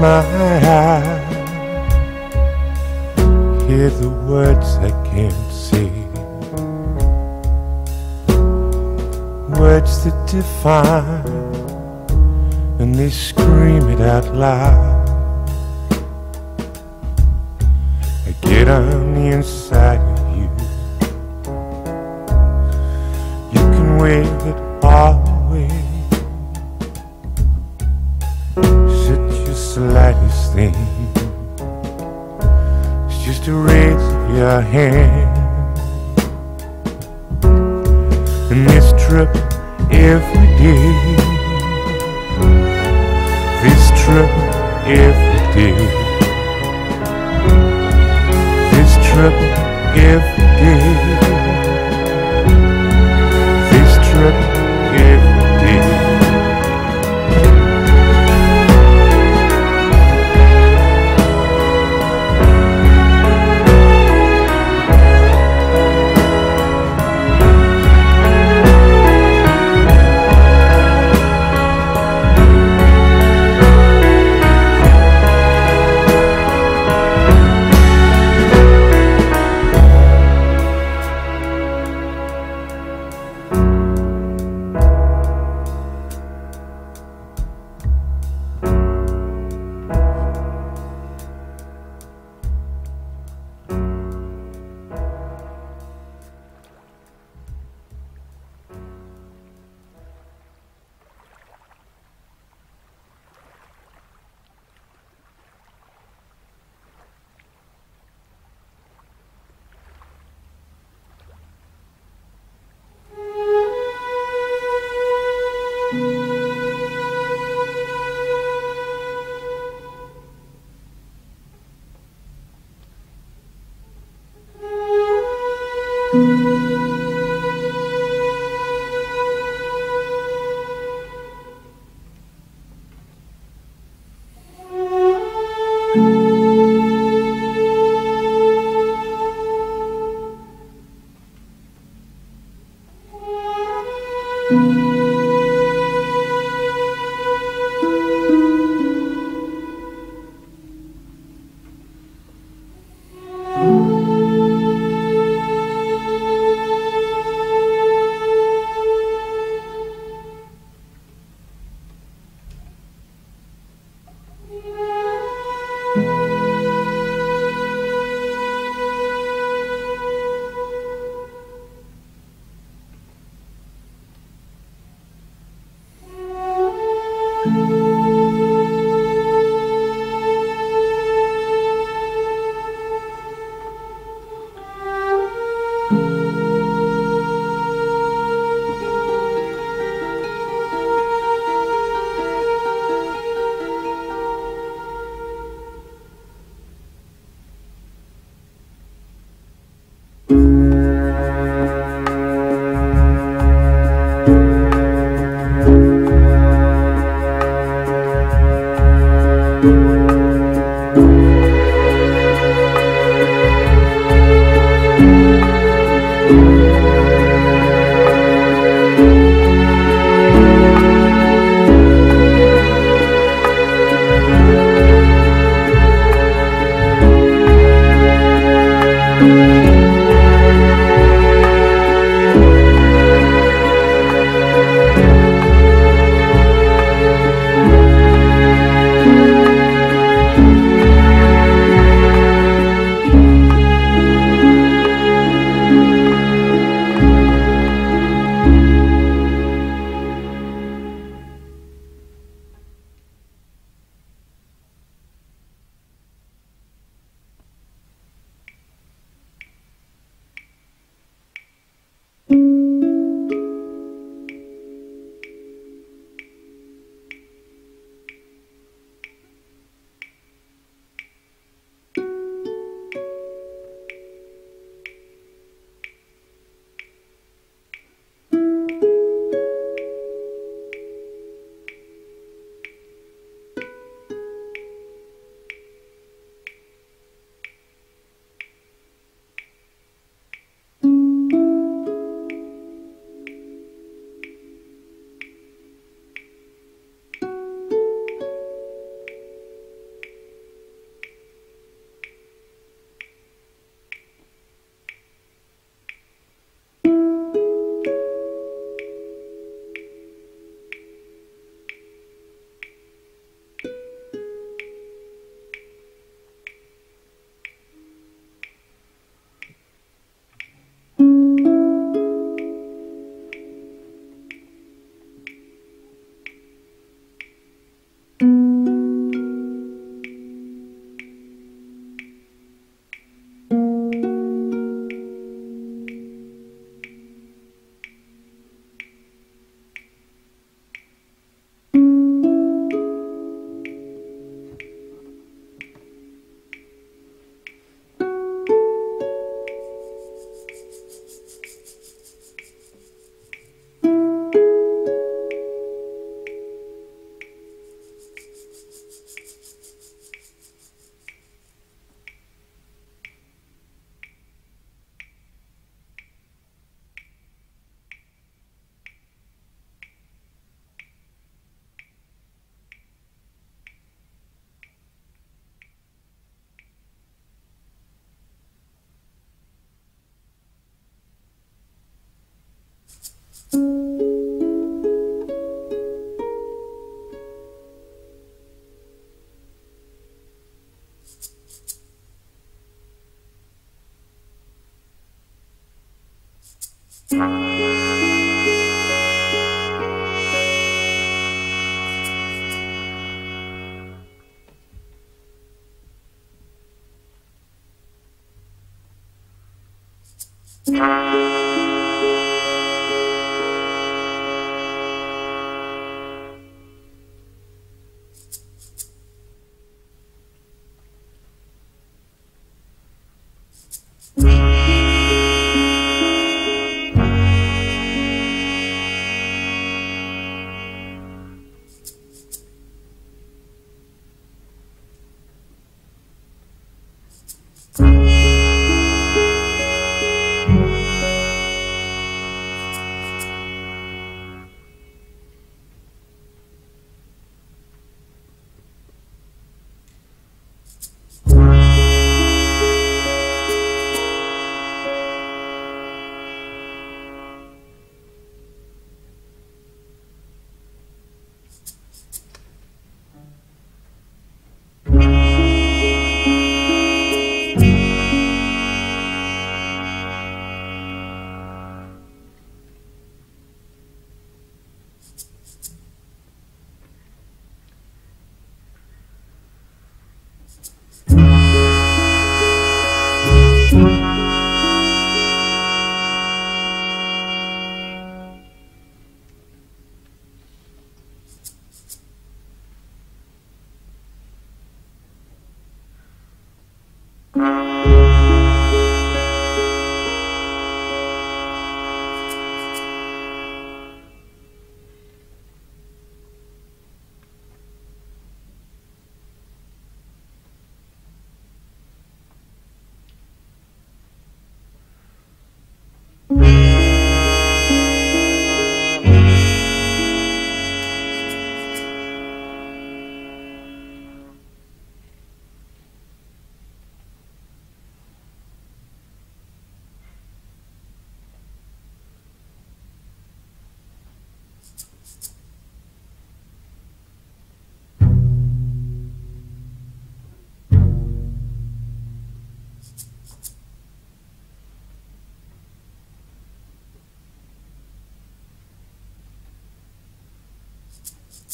My eyes hear the words I can't say? Words that define, and they scream it out loud.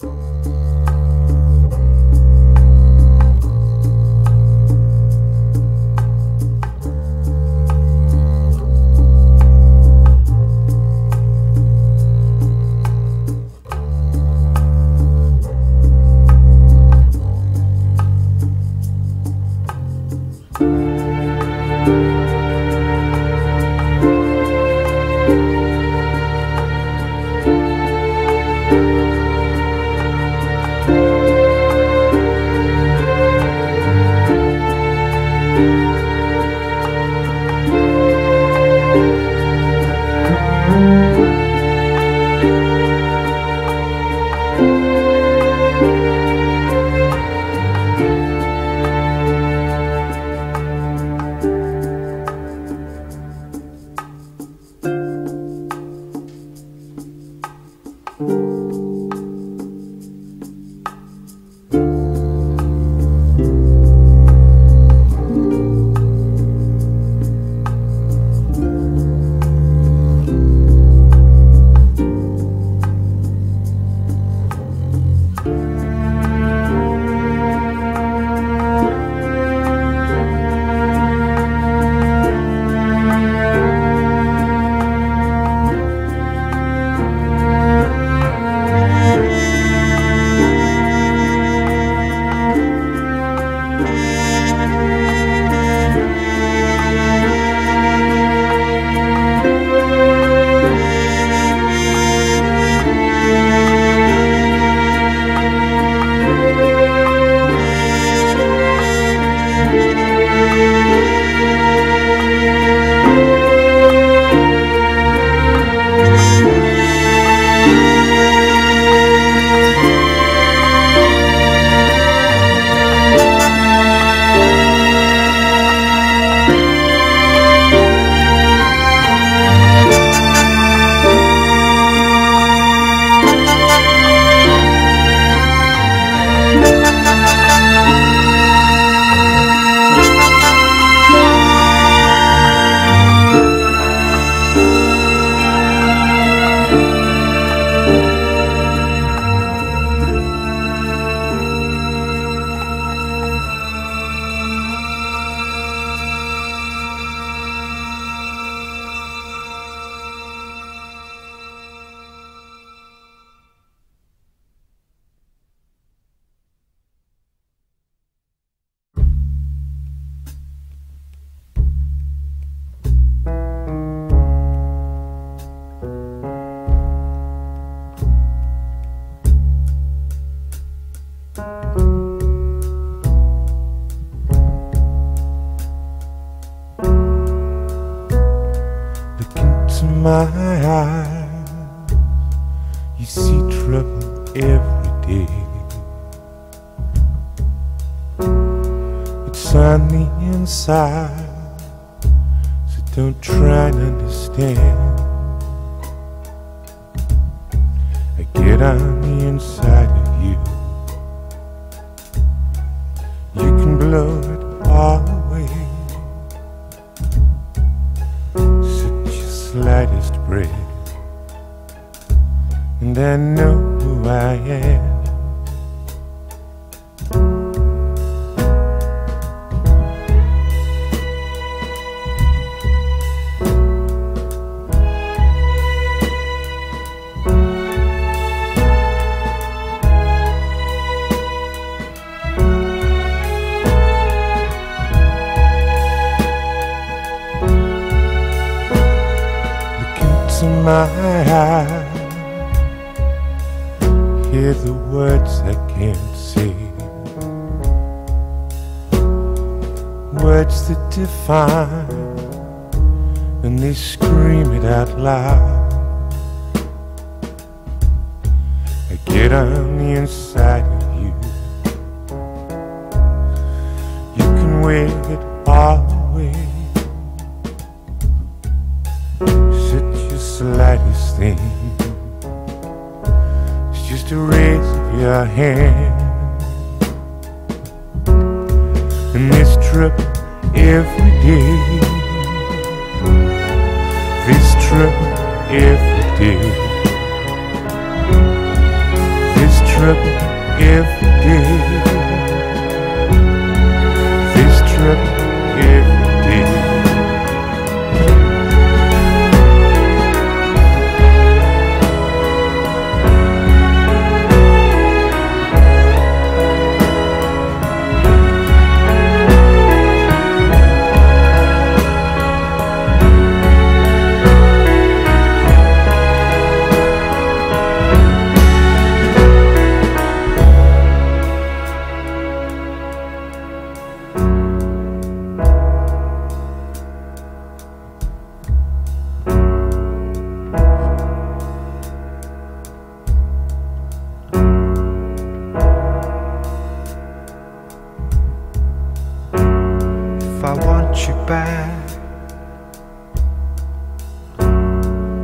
Música It's on the inside, so don't try to understand. I get on the inside of you. You can blow it all away. Such a slightest breath, and I know who I am. Scream it out loud. I get on the inside of you. You can wear it all away. Such a slightest thing. It's just a raise of your hand. And this trip every day. This trouble every day. This trouble every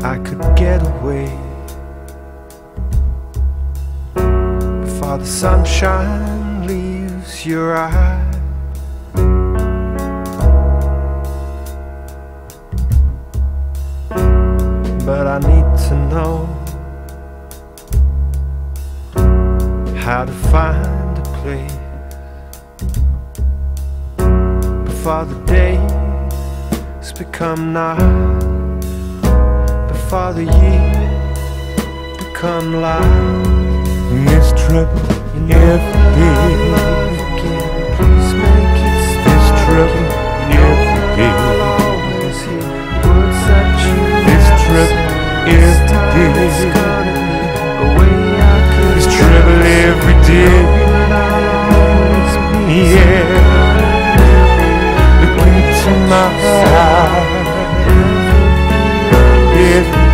I could get away. Before the sunshine leaves your eyes. But I need to know how to find a place. Before the days become night, the years become. And this trouble every day. Please make it stop. This trouble every day. I'll always hear words that you This trouble said. every This time day. it's gonna be a way I could This trouble every day. I'll always be Yeah. Look into my eyes.